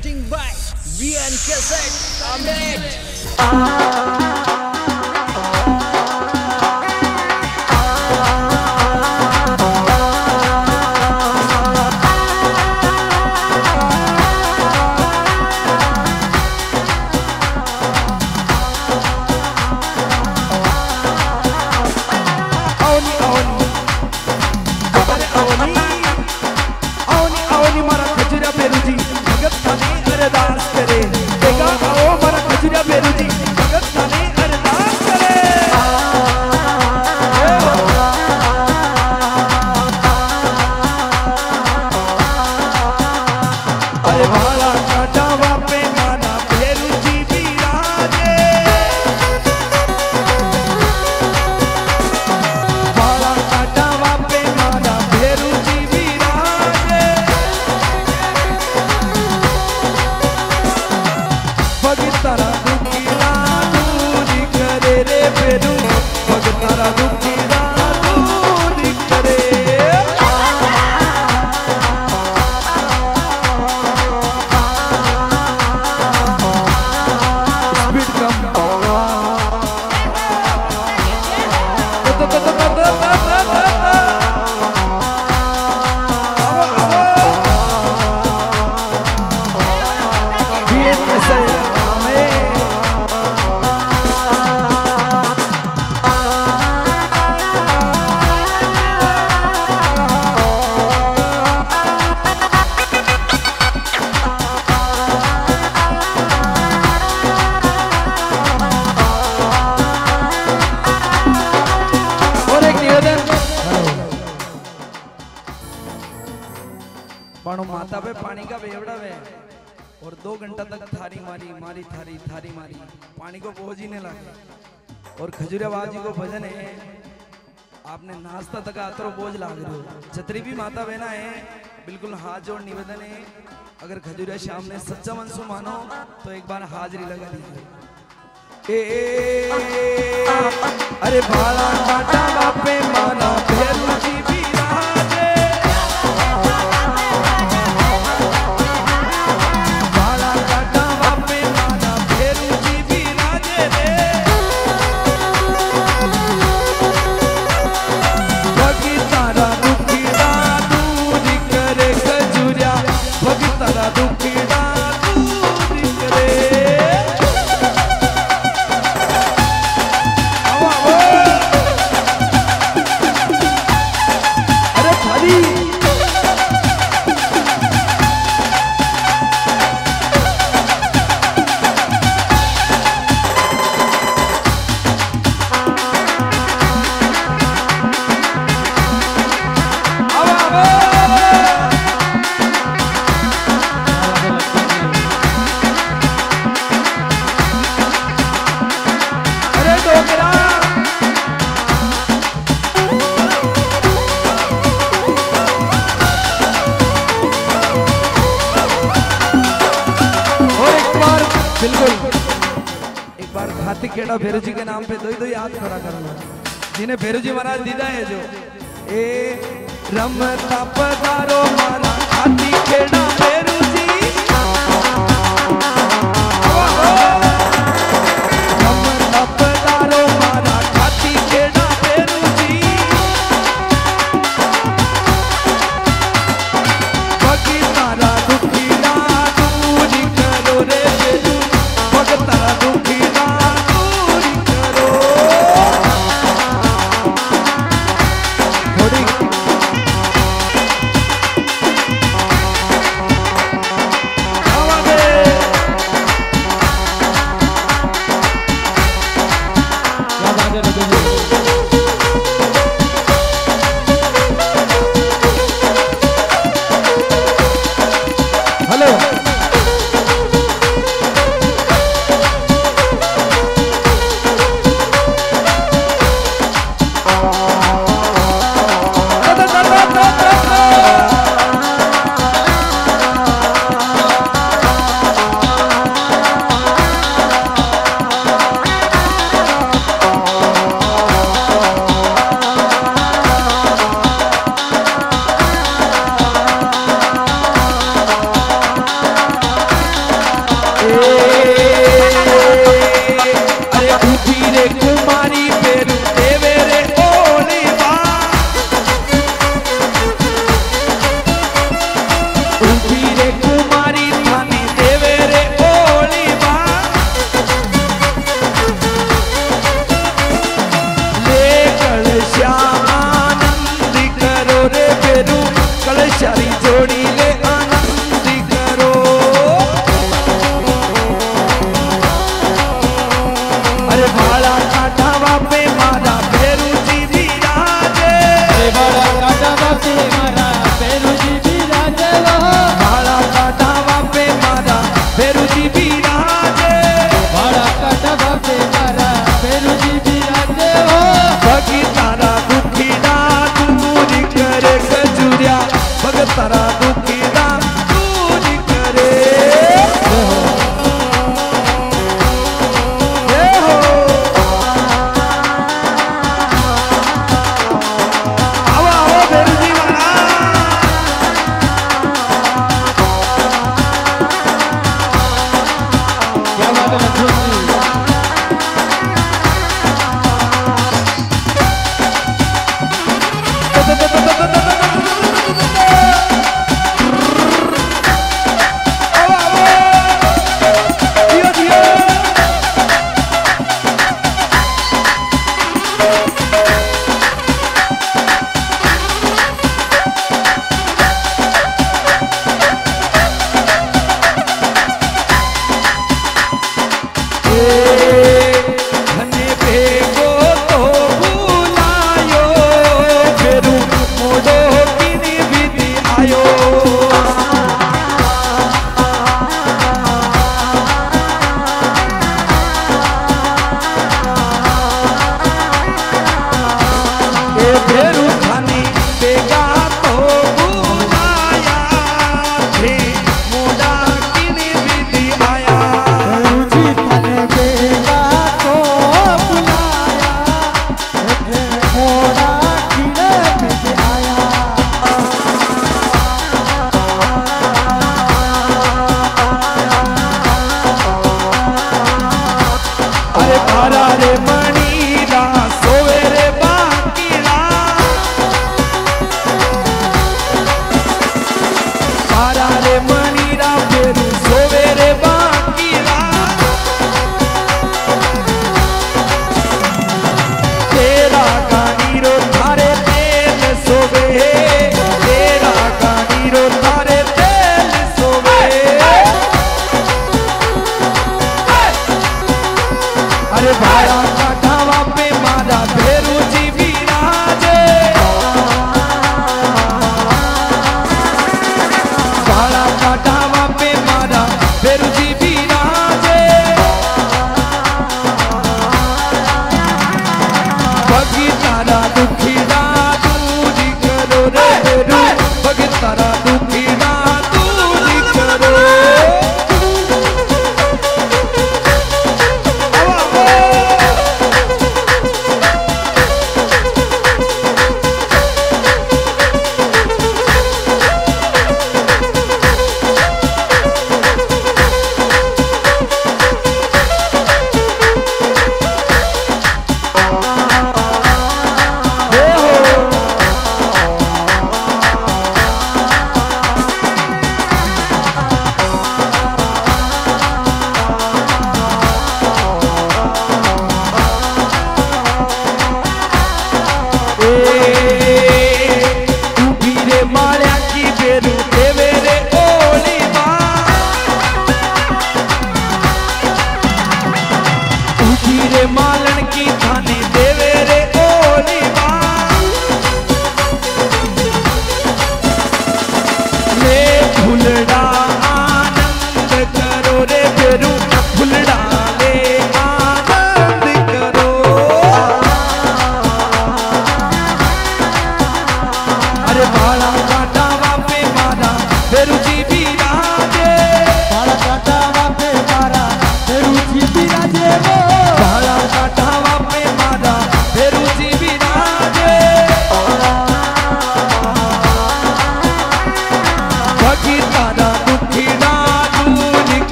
presenting by VN Cassette. माता पे पानी का बेवड़ा है और दो घंटा तक थारी मारी मारी थारी थारी मारी पानी को पहुँच ही लगा और खजुरियाबाद जी को भजन है आपने नाश्ता तक आतरो बोझ लाग रहे हो छतरी भी माता बहना है बिल्कुल हाथ जोड़ निवेदन है अगर खजूरिया श्याम ने सच्चा मनसू मानो तो एक बार हाजिरी लगा दीजिए अरे भाला माता बापे माना जी खाती भैरू जी के नाम पे दो ही दो याद खड़ा करना। जिन्हें भेरू जी महाराज दीदा है जो। ए रम पधारो मारा Never gonna रे আমার ভারত